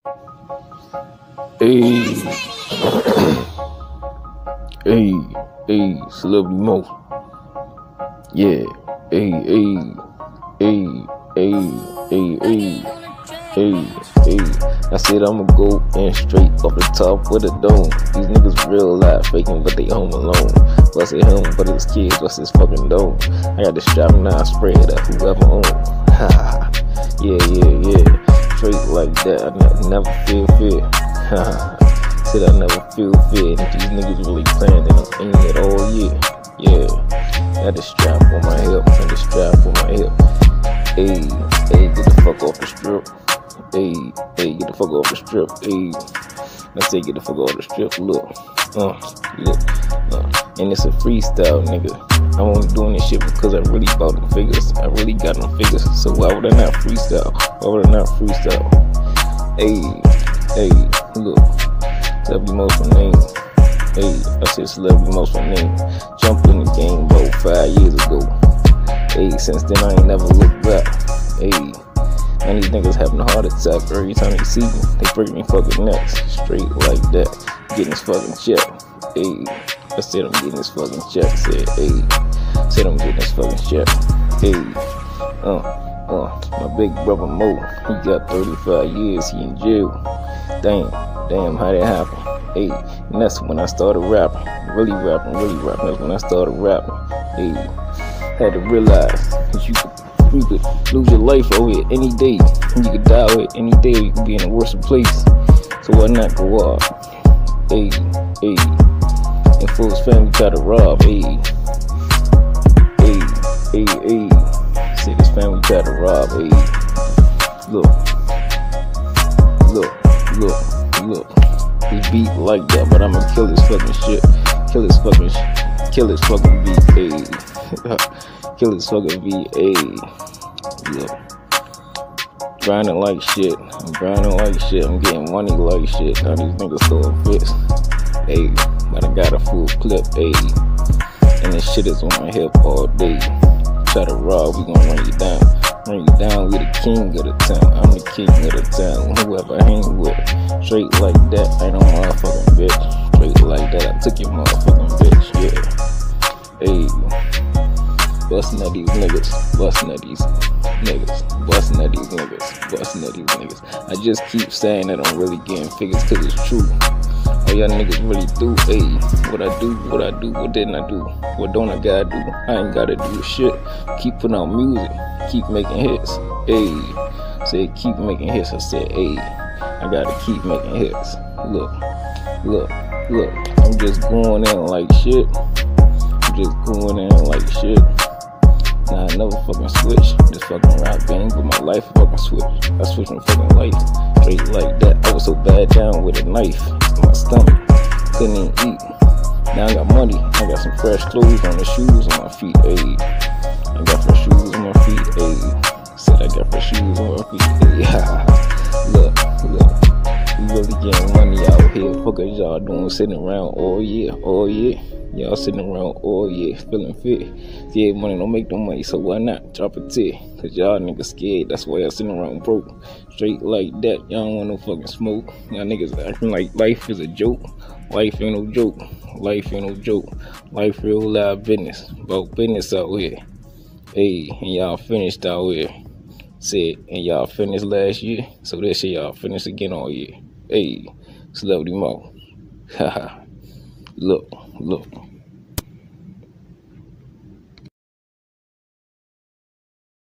Hey, hey, hey, celebrity mo. Yeah, hey, hey, hey, hey, hey, hey, hey, hey. I said I'ma go in straight off the top with a dome. These niggas real life faking, but they home alone. Plus it him, but his kids, what's his fucking dome? I got the strap spray it at whoever own. yeah, yeah, yeah. Straight like that, I ne- never feel fear. Said I never feel fear. And these niggas really playing, then I'm aiming it all year. Yeah. Got the strap on my hip, and the strap on my hip. Hey, hey, get the fuck off the strip. Hey, hey, get the fuck off the strip. Hey, I say get the fuck off the strip. Look, uh, look, uh, and it's a freestyle, nigga. I'm only doing this shit because I really bought them figures. I really got them figures. So why would I not freestyle? Why would I not freestyle? Hey, hey, look, Celebrity Mouse name. Hey, I said Celebrity Mouse name. Jumped in the game about five years ago. Hey, since then I ain't never looked back. Hey, and these niggas having a heart attack every time they see me. They break me fucking necks straight like that. Getting this fucking check. Hey, I said I'm getting this fucking check. Said, hey, said I'm getting this fucking shit. Hey, uh, uh, my big brother Mo, he got 35 years, he in jail. Damn, damn, how that happen? Hey, and that's when I started rapping, really rapping, really rapping. That's when I started rapping. Hey, had to realize that you could, you could lose your life over here any day, you could die over any day, you could be in a worse place. So why not go off? Hey, hey, and for his family try to rob. Hey, hey, hey. See this family try to rob. Hey, look, look, look, look. He beat like that, but I'ma kill this fucking shit. Kill this fucking, sh- kill this fucking. Hey, kill this fucking beat. Yeah. Grinding like shit. I'm grinding like shit. I'm getting money like shit. Now these niggas throwing fits. Hey, but I got a full clip. Hey, and this shit is on my hip all day. Try to rob, we gon' run you down. Run you down, we the king of the town. I'm the king of the town. Whoever hang with, straight like that. I don't motherfucking bitch. Straight like that, I took your motherfucking bitch. Yeah. Hey, busting at these niggas, busting at these niggas, busting at these niggas, busting at these niggas. I just keep saying that I'm really getting figures cause it's true. All y'all niggas really do, hey, what I do, what I do, what didn't I do, what don't I gotta do? I ain't gotta do shit. Keep putting out music, keep making hits, hey. Said keep making hits, I said, hey, I gotta keep making hits. Look, look, look, I'm just going in like shit. I'm just going in like shit. Nah, I never fucking switch. Just fucking rap game, but my life fucking switch. I switch my fucking life. Straight like that. I was so bad down with a knife my stomach. Couldn't even eat. Now I got money. I got some fresh clothes on the shoes on my feet. Ayy. I got fresh shoes on my feet. Ayy. Said I got fresh shoes on my feet. Ayy. look, look. We really getting money out here. Fuck y'all doing sitting around all year, all year. Y'all sitting around oh all year feeling fit. Yeah, money don't make no money, so why not drop a tear? Cause y'all niggas scared, that's why y'all sitting around broke. Straight like that, y'all don't want no fucking smoke. Y'all niggas acting like life is a joke. Life ain't no joke. Life ain't no joke. Life real live business. About business out here. Hey, and y'all finished out here. Said, and y'all finished last year, so this year y'all finished again all year. Hey, celebrity mo. Haha. look, look.